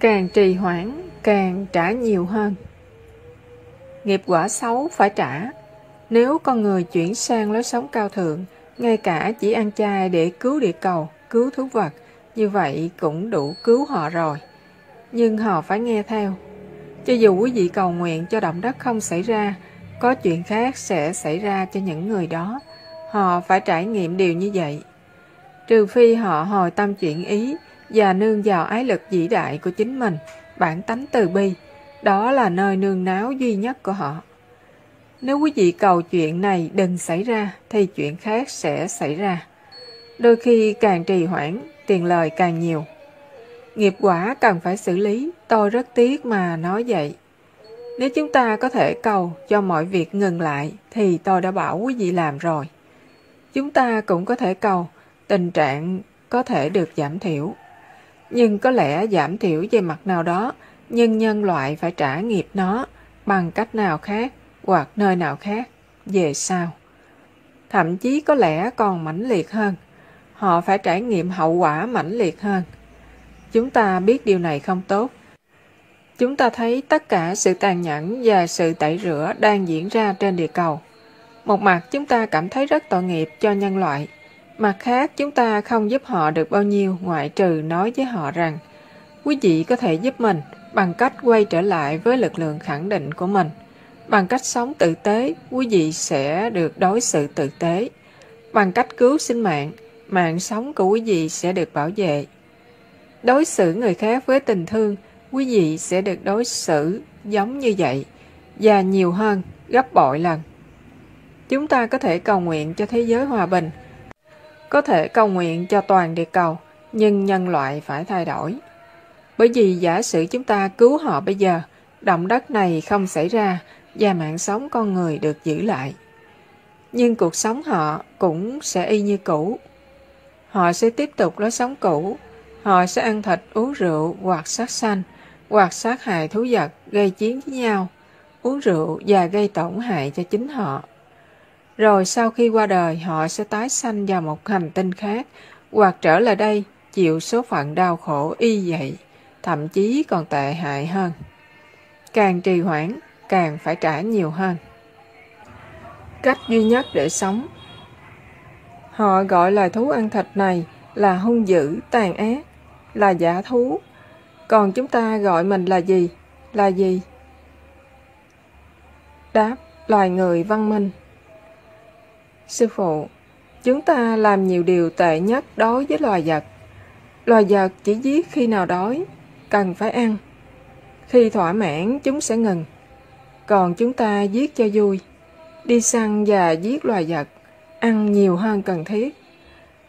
càng trì hoãn, càng trả nhiều hơn. Nghiệp quả xấu phải trả. Nếu con người chuyển sang lối sống cao thượng, ngay cả chỉ ăn chay để cứu địa cầu, cứu thú vật, như vậy cũng đủ cứu họ rồi. Nhưng họ phải nghe theo. Cho dù quý vị cầu nguyện cho động đất không xảy ra, có chuyện khác sẽ xảy ra cho những người đó. Họ phải trải nghiệm điều như vậy. Trừ phi họ hồi tâm chuyển ý và nương vào ái lực vĩ đại của chính mình, bản tánh từ bi. Đó là nơi nương náo duy nhất của họ. Nếu quý vị cầu chuyện này đừng xảy ra, thì chuyện khác sẽ xảy ra. Đôi khi càng trì hoãn, tiền lời càng nhiều. Nghiệp quả cần phải xử lý, tôi rất tiếc mà nói vậy. Nếu chúng ta có thể cầu cho mọi việc ngừng lại, thì tôi đã bảo quý vị làm rồi. Chúng ta cũng có thể cầu tình trạng có thể được giảm thiểu. Nhưng có lẽ giảm thiểu về mặt nào đó, nhưng nhân loại phải trả nghiệp nó bằng cách nào khác hoặc nơi nào khác về sau. Thậm chí có lẽ còn mãnh liệt hơn. Họ phải trải nghiệm hậu quả mãnh liệt hơn. Chúng ta biết điều này không tốt. Chúng ta thấy tất cả sự tàn nhẫn và sự tẩy rửa đang diễn ra trên địa cầu. Một mặt chúng ta cảm thấy rất tội nghiệp cho nhân loại, Mặt khác, chúng ta không giúp họ được bao nhiêu ngoại trừ nói với họ rằng quý vị có thể giúp mình bằng cách quay trở lại với lực lượng khẳng định của mình. Bằng cách sống tử tế, quý vị sẽ được đối xử tử tế. Bằng cách cứu sinh mạng, mạng sống của quý vị sẽ được bảo vệ. Đối xử người khác với tình thương, quý vị sẽ được đối xử giống như vậy và nhiều hơn, gấp bội lần. Chúng ta có thể cầu nguyện cho thế giới hòa bình, có thể cầu nguyện cho toàn địa cầu, nhưng nhân loại phải thay đổi. Bởi vì giả sử chúng ta cứu họ bây giờ, động đất này không xảy ra và mạng sống con người được giữ lại. Nhưng cuộc sống họ cũng sẽ y như cũ. Họ sẽ tiếp tục lối sống cũ. Họ sẽ ăn thịt, uống rượu hoặc sát sanh, hoặc sát hại thú vật, gây chiến với nhau, uống rượu và gây tổn hại cho chính họ. Rồi sau khi qua đời, họ sẽ tái sanh vào một hành tinh khác, hoặc trở lại đây chịu số phận đau khổ y vậy, thậm chí còn tệ hại hơn. Càng trì hoãn, càng phải trả nhiều hơn. Cách duy nhất để sống Họ gọi loài thú ăn thịt này là hung dữ, tàn ác, là giả thú. Còn chúng ta gọi mình là gì? Là gì? Đáp, loài người văn minh. Sư phụ, chúng ta làm nhiều điều tệ nhất đối với loài vật. Loài vật chỉ giết khi nào đói, cần phải ăn. Khi thỏa mãn chúng sẽ ngừng. Còn chúng ta giết cho vui, đi săn và giết loài vật, ăn nhiều hơn cần thiết.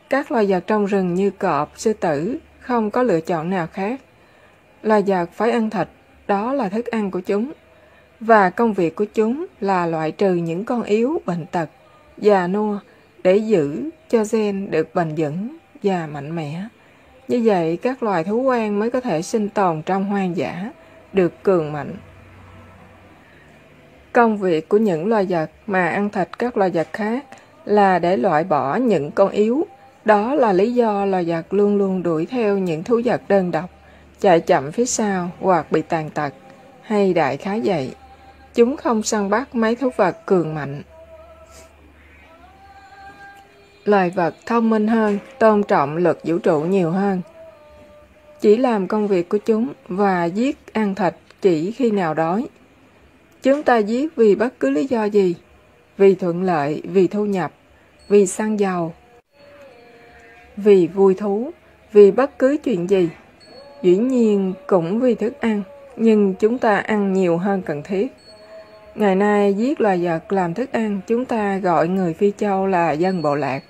Các loài vật trong rừng như cọp, sư tử không có lựa chọn nào khác. Loài vật phải ăn thịt, đó là thức ăn của chúng. Và công việc của chúng là loại trừ những con yếu, bệnh tật già nua để giữ cho gen được bền vững và mạnh mẽ. Như vậy, các loài thú quan mới có thể sinh tồn trong hoang dã, được cường mạnh. Công việc của những loài vật mà ăn thịt các loài vật khác là để loại bỏ những con yếu. Đó là lý do loài vật luôn luôn đuổi theo những thú vật đơn độc, chạy chậm phía sau hoặc bị tàn tật, hay đại khái vậy. Chúng không săn bắt mấy thú vật cường mạnh loài vật thông minh hơn, tôn trọng luật vũ trụ nhiều hơn. Chỉ làm công việc của chúng và giết ăn thịt chỉ khi nào đói. Chúng ta giết vì bất cứ lý do gì, vì thuận lợi, vì thu nhập, vì xăng dầu, vì vui thú, vì bất cứ chuyện gì. Dĩ nhiên cũng vì thức ăn, nhưng chúng ta ăn nhiều hơn cần thiết. Ngày nay giết loài vật làm thức ăn, chúng ta gọi người Phi Châu là dân bộ lạc.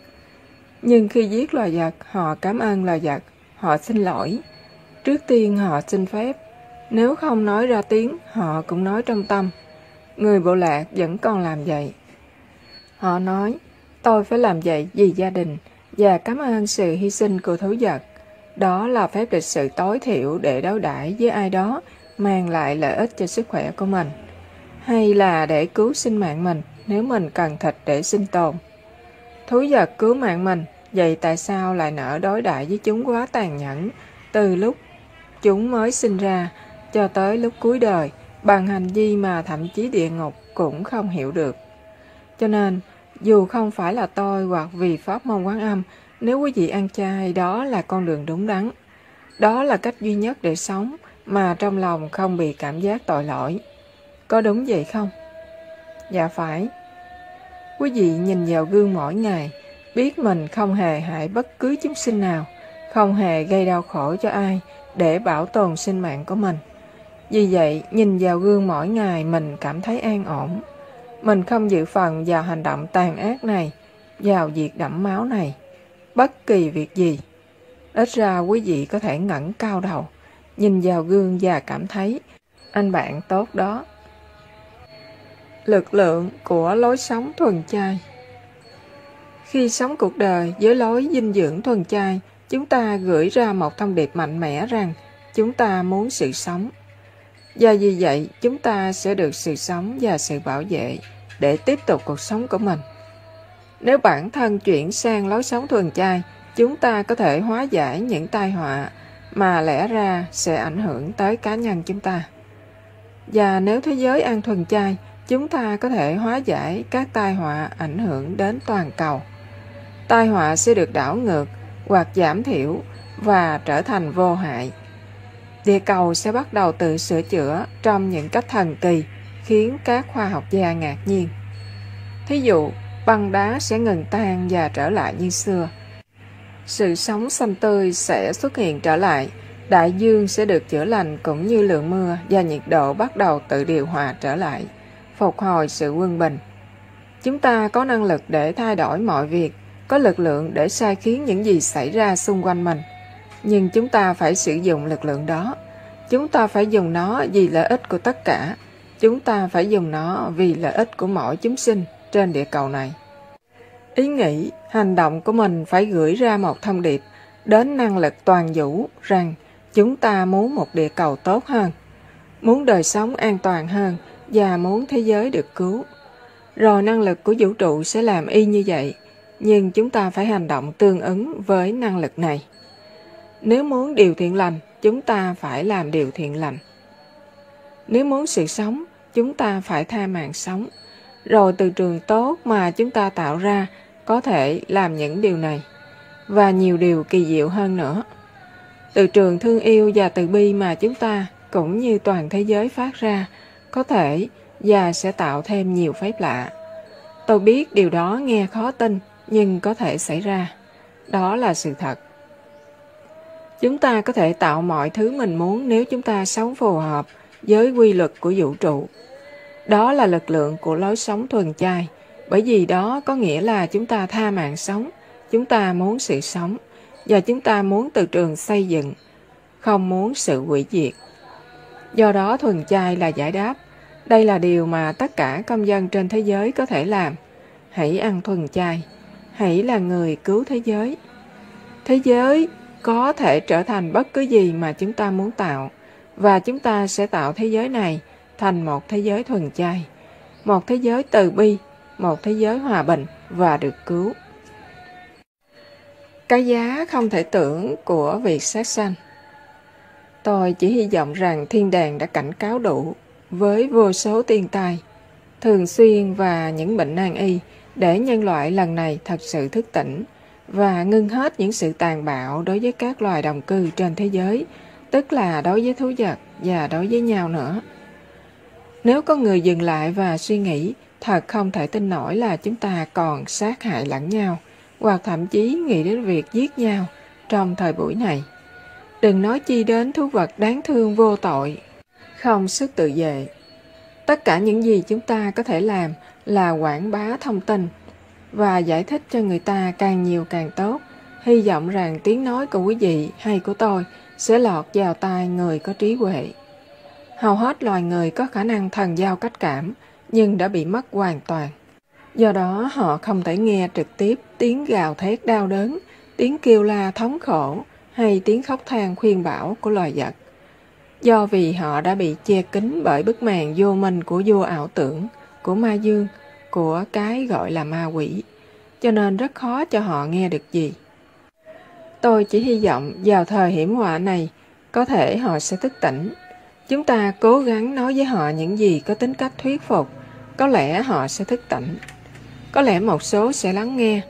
Nhưng khi giết loài vật, họ cảm ơn loài vật, họ xin lỗi. Trước tiên họ xin phép, nếu không nói ra tiếng, họ cũng nói trong tâm. Người bộ lạc vẫn còn làm vậy. Họ nói, tôi phải làm vậy vì gia đình và cảm ơn sự hy sinh của thú vật. Đó là phép lịch sự tối thiểu để đối đãi với ai đó mang lại lợi ích cho sức khỏe của mình. Hay là để cứu sinh mạng mình nếu mình cần thịt để sinh tồn. Thú vật cứu mạng mình, vậy tại sao lại nỡ đối đại với chúng quá tàn nhẫn từ lúc chúng mới sinh ra, cho tới lúc cuối đời, bằng hành vi mà thậm chí địa ngục cũng không hiểu được. Cho nên, dù không phải là tôi hoặc vì pháp môn quán âm, nếu quý vị ăn chay đó là con đường đúng đắn. Đó là cách duy nhất để sống mà trong lòng không bị cảm giác tội lỗi. Có đúng vậy không? Dạ phải. Quý vị nhìn vào gương mỗi ngày, biết mình không hề hại bất cứ chúng sinh nào, không hề gây đau khổ cho ai để bảo tồn sinh mạng của mình. Vì vậy, nhìn vào gương mỗi ngày mình cảm thấy an ổn. Mình không dự phần vào hành động tàn ác này, vào việc đẫm máu này, bất kỳ việc gì. Ít ra quý vị có thể ngẩng cao đầu, nhìn vào gương và cảm thấy anh bạn tốt đó. Lực lượng của lối sống thuần chay Khi sống cuộc đời với lối dinh dưỡng thuần chay, chúng ta gửi ra một thông điệp mạnh mẽ rằng chúng ta muốn sự sống. Và vì vậy, chúng ta sẽ được sự sống và sự bảo vệ để tiếp tục cuộc sống của mình. Nếu bản thân chuyển sang lối sống thuần chay, chúng ta có thể hóa giải những tai họa mà lẽ ra sẽ ảnh hưởng tới cá nhân chúng ta. Và nếu thế giới an thuần chay, chúng ta có thể hóa giải các tai họa ảnh hưởng đến toàn cầu. Tai họa sẽ được đảo ngược hoặc giảm thiểu và trở thành vô hại. Địa cầu sẽ bắt đầu tự sửa chữa trong những cách thần kỳ khiến các khoa học gia ngạc nhiên. Thí dụ, băng đá sẽ ngừng tan và trở lại như xưa. Sự sống xanh tươi sẽ xuất hiện trở lại, đại dương sẽ được chữa lành cũng như lượng mưa và nhiệt độ bắt đầu tự điều hòa trở lại, phục hồi sự quân bình. Chúng ta có năng lực để thay đổi mọi việc, có lực lượng để sai khiến những gì xảy ra xung quanh mình. Nhưng chúng ta phải sử dụng lực lượng đó. Chúng ta phải dùng nó vì lợi ích của tất cả. Chúng ta phải dùng nó vì lợi ích của mỗi chúng sinh trên địa cầu này. Ý nghĩ, hành động của mình phải gửi ra một thông điệp đến năng lực toàn vũ rằng chúng ta muốn một địa cầu tốt hơn, muốn đời sống an toàn hơn và muốn thế giới được cứu. Rồi năng lực của vũ trụ sẽ làm y như vậy, nhưng chúng ta phải hành động tương ứng với năng lực này. Nếu muốn điều thiện lành, chúng ta phải làm điều thiện lành. Nếu muốn sự sống, chúng ta phải tha mạng sống rồi từ trường tốt mà chúng ta tạo ra có thể làm những điều này và nhiều điều kỳ diệu hơn nữa. Từ trường thương yêu và từ bi mà chúng ta cũng như toàn thế giới phát ra có thể và sẽ tạo thêm nhiều phép lạ. Tôi biết điều đó nghe khó tin nhưng có thể xảy ra. Đó là sự thật. Chúng ta có thể tạo mọi thứ mình muốn nếu chúng ta sống phù hợp với quy luật của vũ trụ. Đó là lực lượng của lối sống thuần chay, bởi vì đó có nghĩa là chúng ta tha mạng sống, chúng ta muốn sự sống, và chúng ta muốn từ trường xây dựng, không muốn sự hủy diệt. Do đó thuần chay là giải đáp. Đây là điều mà tất cả công dân trên thế giới có thể làm. Hãy ăn thuần chay. Hãy là người cứu thế giới. Thế giới có thể trở thành bất cứ gì mà chúng ta muốn tạo. Và chúng ta sẽ tạo thế giới này thành một thế giới thuần chay, một thế giới từ bi, một thế giới hòa bình và được cứu. Cái giá không thể tưởng của việc sát sanh Tôi chỉ hy vọng rằng thiên đàng đã cảnh cáo đủ với vô số tiền tai, thường xuyên và những bệnh nan y để nhân loại lần này thật sự thức tỉnh và ngưng hết những sự tàn bạo đối với các loài đồng cư trên thế giới, tức là đối với thú vật và đối với nhau nữa. Nếu có người dừng lại và suy nghĩ, thật không thể tin nổi là chúng ta còn sát hại lẫn nhau, hoặc thậm chí nghĩ đến việc giết nhau trong thời buổi này. Đừng nói chi đến thú vật đáng thương vô tội, không sức tự vệ. Tất cả những gì chúng ta có thể làm là quảng bá thông tin và giải thích cho người ta càng nhiều càng tốt. Hy vọng rằng tiếng nói của quý vị hay của tôi sẽ lọt vào tai người có trí huệ. Hầu hết loài người có khả năng thần giao cách cảm, nhưng đã bị mất hoàn toàn. Do đó họ không thể nghe trực tiếp tiếng gào thét đau đớn, tiếng kêu la thống khổ hay tiếng khóc than khuyên bảo của loài vật. Do vì họ đã bị che kín bởi bức màn vô minh của vô ảo tưởng, của ma dương, của cái gọi là ma quỷ, cho nên rất khó cho họ nghe được gì. Tôi chỉ hy vọng vào thời hiểm họa này, có thể họ sẽ thức tỉnh. Chúng ta cố gắng nói với họ những gì có tính cách thuyết phục, có lẽ họ sẽ thức tỉnh. Có lẽ một số sẽ lắng nghe,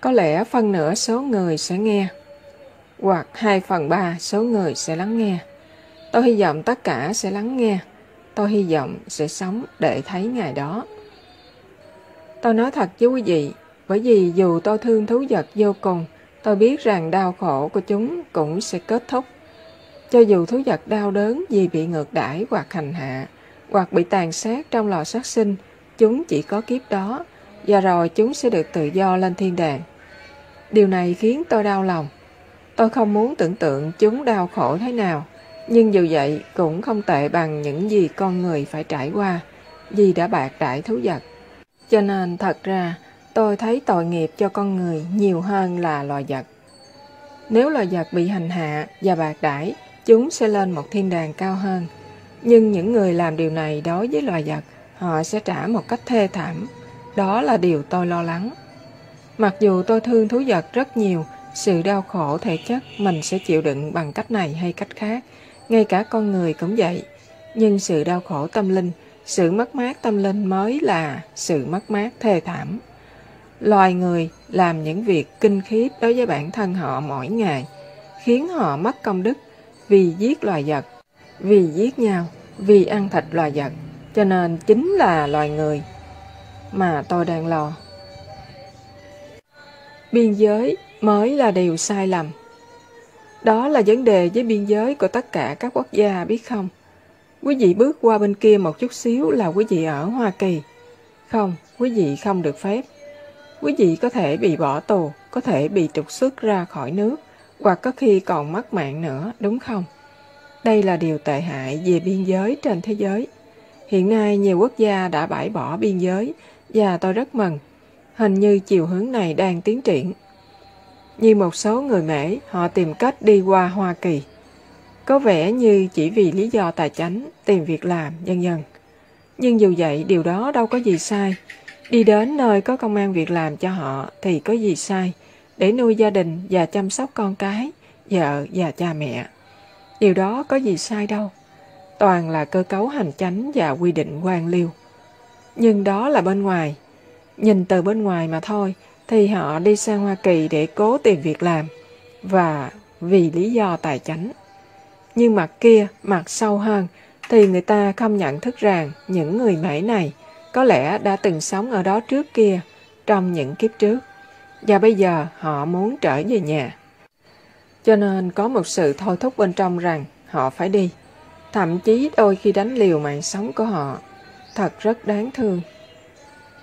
có lẽ phân nửa số người sẽ nghe, hoặc hai phần ba số người sẽ lắng nghe. Tôi hy vọng tất cả sẽ lắng nghe. Tôi hy vọng sẽ sống để thấy ngày đó. Tôi nói thật với quý vị, bởi vì dù tôi thương thú vật vô cùng, tôi biết rằng đau khổ của chúng cũng sẽ kết thúc. Cho dù thú vật đau đớn vì bị ngược đãi hoặc hành hạ, hoặc bị tàn sát trong lò sát sinh, chúng chỉ có kiếp đó, và rồi chúng sẽ được tự do lên thiên đàng. Điều này khiến tôi đau lòng. Tôi không muốn tưởng tượng chúng đau khổ thế nào, nhưng dù vậy cũng không tệ bằng những gì con người phải trải qua, vì đã bạc đãi thú vật. Cho nên thật ra, tôi thấy tội nghiệp cho con người nhiều hơn là loài vật. Nếu loài vật bị hành hạ và bạc đãi, chúng sẽ lên một thiên đàng cao hơn. Nhưng những người làm điều này đối với loài vật, họ sẽ trả một cách thê thảm. Đó là điều tôi lo lắng. Mặc dù tôi thương thú vật rất nhiều, sự đau khổ thể chất mình sẽ chịu đựng bằng cách này hay cách khác, ngay cả con người cũng vậy. Nhưng sự đau khổ tâm linh, sự mất mát tâm linh mới là sự mất mát thê thảm. Loài người làm những việc kinh khiếp đối với bản thân họ mỗi ngày, khiến họ mất công đức vì giết loài vật, vì giết nhau, vì ăn thịt loài vật, cho nên chính là loài người mà tôi đang lo. Biên giới mới là điều sai lầm. Đó là vấn đề với biên giới của tất cả các quốc gia biết không? Quý vị bước qua bên kia một chút xíu là quý vị ở Hoa Kỳ. Không, quý vị không được phép. Quý vị có thể bị bỏ tù, có thể bị trục xuất ra khỏi nước, hoặc có khi còn mất mạng nữa, đúng không? Đây là điều tệ hại về biên giới trên thế giới. Hiện nay nhiều quốc gia đã bãi bỏ biên giới và tôi rất mừng. Hình như chiều hướng này đang tiến triển. Như một số người Mễ, họ tìm cách đi qua Hoa Kỳ. Có vẻ như chỉ vì lý do tài chánh, tìm việc làm, dân dân. Nhưng dù vậy, điều đó đâu có gì sai. Đi đến nơi có công an việc làm cho họ thì có gì sai, để nuôi gia đình và chăm sóc con cái, vợ và cha mẹ. Điều đó có gì sai đâu. Toàn là cơ cấu hành chánh và quy định quan liêu. Nhưng đó là bên ngoài. Nhìn từ bên ngoài mà thôi, thì họ đi sang Hoa Kỳ để cố tìm việc làm và vì lý do tài chánh. Nhưng mặt kia, mặt sâu hơn, thì người ta không nhận thức rằng những người Mỹ này có lẽ đã từng sống ở đó trước kia, trong những kiếp trước, và bây giờ họ muốn trở về nhà. Cho nên có một sự thôi thúc bên trong rằng họ phải đi, thậm chí đôi khi đánh liều mạng sống của họ. Thật rất đáng thương.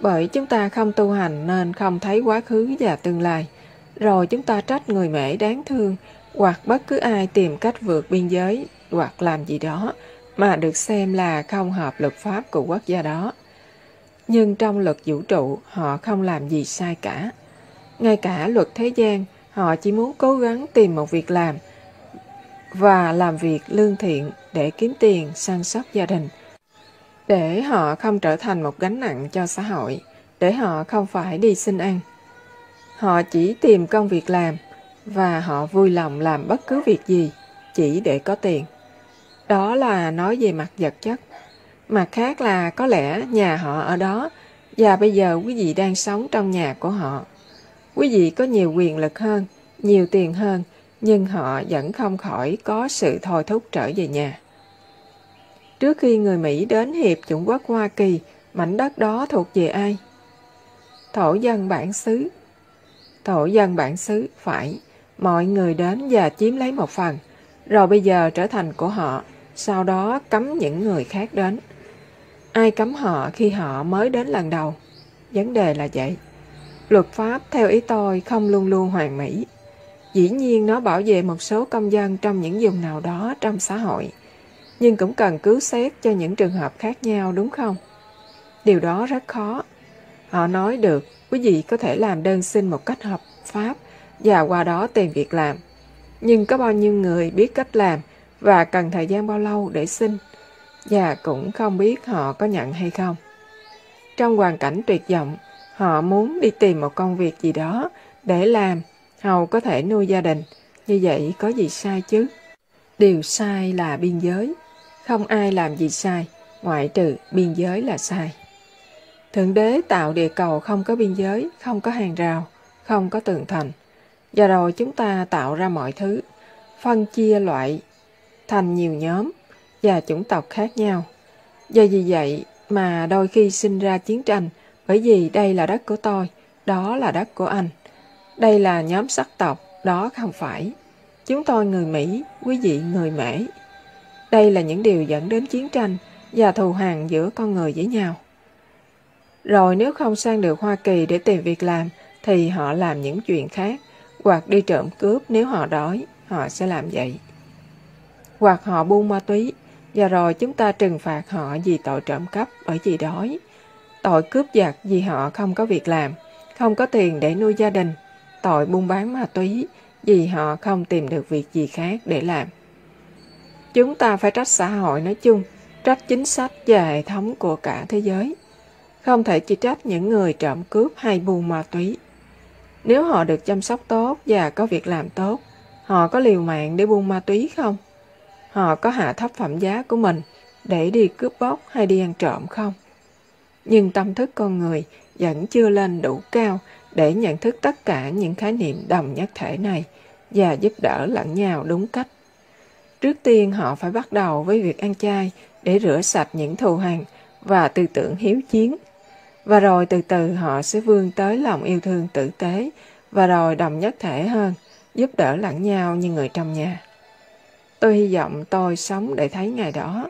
Bởi chúng ta không tu hành nên không thấy quá khứ và tương lai. Rồi chúng ta trách người mẹ đáng thương, hoặc bất cứ ai tìm cách vượt biên giới, hoặc làm gì đó mà được xem là không hợp luật pháp của quốc gia đó. Nhưng trong luật vũ trụ, họ không làm gì sai cả. Ngay cả luật thế gian, họ chỉ muốn cố gắng tìm một việc làm và làm việc lương thiện để kiếm tiền, săn sóc gia đình để họ không trở thành một gánh nặng cho xã hội, để họ không phải đi xin ăn. Họ chỉ tìm công việc làm và họ vui lòng làm bất cứ việc gì chỉ để có tiền. Đó là nói về mặt vật chất. Mặt khác là có lẽ nhà họ ở đó và bây giờ quý vị đang sống trong nhà của họ. Quý vị có nhiều quyền lực hơn, nhiều tiền hơn, nhưng họ vẫn không khỏi có sự thôi thúc trở về nhà. Trước khi người Mỹ đến Hiệp Chủng Quốc Hoa Kỳ, mảnh đất đó thuộc về ai? Thổ dân bản xứ. Thổ dân bản xứ, phải. Mọi người đến và chiếm lấy một phần, rồi bây giờ trở thành của họ, sau đó cấm những người khác đến. Ai cấm họ khi họ mới đến lần đầu? Vấn đề là vậy. Luật pháp theo ý tôi không luôn luôn hoàn mỹ. Dĩ nhiên nó bảo vệ một số công dân trong những vùng nào đó trong xã hội nhưng cũng cần cứu xét cho những trường hợp khác nhau đúng không? Điều đó rất khó. Họ nói được, quý vị có thể làm đơn xin một cách hợp pháp và qua đó tìm việc làm. Nhưng có bao nhiêu người biết cách làm và cần thời gian bao lâu để xin và cũng không biết họ có nhận hay không. Trong hoàn cảnh tuyệt vọng, họ muốn đi tìm một công việc gì đó để làm, hầu có thể nuôi gia đình. Như vậy có gì sai chứ? Điều sai là biên giới. Không ai làm gì sai, ngoại trừ biên giới là sai. Thượng đế tạo địa cầu không có biên giới, không có hàng rào, không có tường thành. Và rồi chúng ta tạo ra mọi thứ, phân chia loại thành nhiều nhóm và chủng tộc khác nhau. Do vì vậy mà đôi khi sinh ra chiến tranh bởi vì đây là đất của tôi, đó là đất của anh. Đây là nhóm sắc tộc, đó không phải. Chúng tôi người Mỹ, quý vị người mỹ đây là những điều dẫn đến chiến tranh và thù hằn giữa con người với nhau. Rồi nếu không sang được Hoa Kỳ để tìm việc làm, thì họ làm những chuyện khác, hoặc đi trộm cướp nếu họ đói, họ sẽ làm vậy. Hoặc họ buôn ma túy, và rồi chúng ta trừng phạt họ vì tội trộm cắp bởi vì đói, tội cướp giật vì họ không có việc làm, không có tiền để nuôi gia đình, tội buôn bán ma túy vì họ không tìm được việc gì khác để làm. Chúng ta phải trách xã hội nói chung, trách chính sách và hệ thống của cả thế giới. Không thể chỉ trách những người trộm cướp hay buôn ma túy. Nếu họ được chăm sóc tốt và có việc làm tốt, họ có liều mạng để buôn ma túy không? Họ có hạ thấp phẩm giá của mình để đi cướp bóc hay đi ăn trộm không? Nhưng tâm thức con người vẫn chưa lên đủ cao để nhận thức tất cả những khái niệm đồng nhất thể này và giúp đỡ lẫn nhau đúng cách. Trước tiên họ phải bắt đầu với việc ăn chay để rửa sạch những thù hằn và tư tưởng hiếu chiến. Và rồi từ từ họ sẽ vươn tới lòng yêu thương tử tế và rồi đồng nhất thể hơn, giúp đỡ lẫn nhau như người trong nhà. Tôi hy vọng tôi sống để thấy ngày đó.